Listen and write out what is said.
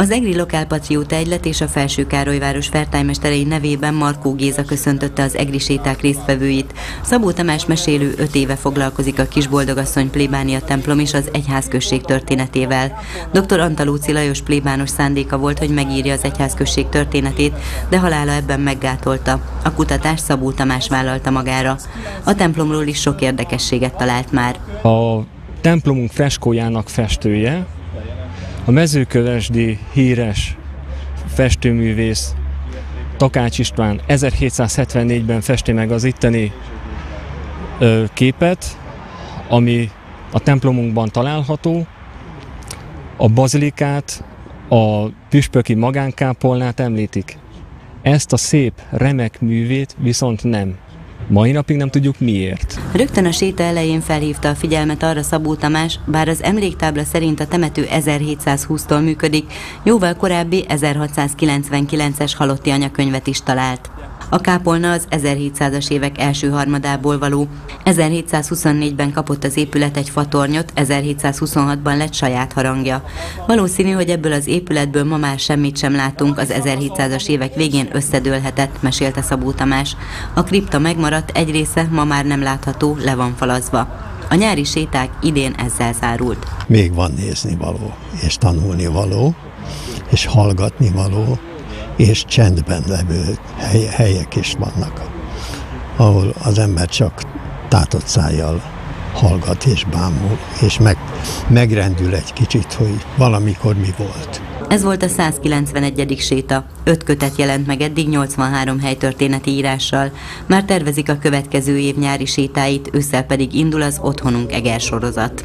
Az Egri Lokálpatrióta Egylet és a Felső Károlyváros fertájmesterei nevében Markó Géza köszöntötte az Egri séták résztvevőit. Szabó Tamás mesélő öt éve foglalkozik a Kisboldogasszony plébánia templom és az egyházközség történetével. Dr. Antalóci Lajos plébános szándéka volt, hogy megírja az egyházközség történetét, de halála ebben meggátolta. A kutatást Szabó Tamás vállalta magára. A templomról is sok érdekességet talált már. A templomunk freskójának festője, a mezőkövesdi híres festőművész Takács István 1774-ben festi meg az itteni képet, ami a templomunkban található, a bazilikát, a püspöki magánkápolnát említik. Ezt a szép, remek művét viszont nem. Mai napig nem tudjuk miért. Rögtön a séta elején felhívta a figyelmet arra Szabó Tamás, bár az emléktábla szerint a temető 1720-tól működik, jóval korábbi 1699-es halotti anyakönyvet is talált. A kápolna az 1700-as évek első harmadából való. 1724-ben kapott az épület egy fatornyot, 1726-ban lett saját harangja. Valószínű, hogy ebből az épületből ma már semmit sem látunk, az 1700-as évek végén összedőlhetett, mesélte Szabó Tamás. A kripta megmaradt, egy része ma már nem látható, le van falazva. A nyári séták idén ezzel zárult. Még van nézni való, és tanulni való, és hallgatni való, és csendben levő helyek is vannak, ahol az ember csak tátott szájjal hallgat és bámul, és meg, megrendül egy kicsit, hogy valamikor mi volt. Ez volt a 191. séta. Öt kötet jelent meg eddig 83 helytörténeti írással. Már tervezik a következő év nyári sétáit, ősszel pedig indul az Otthonunk Eger sorozat.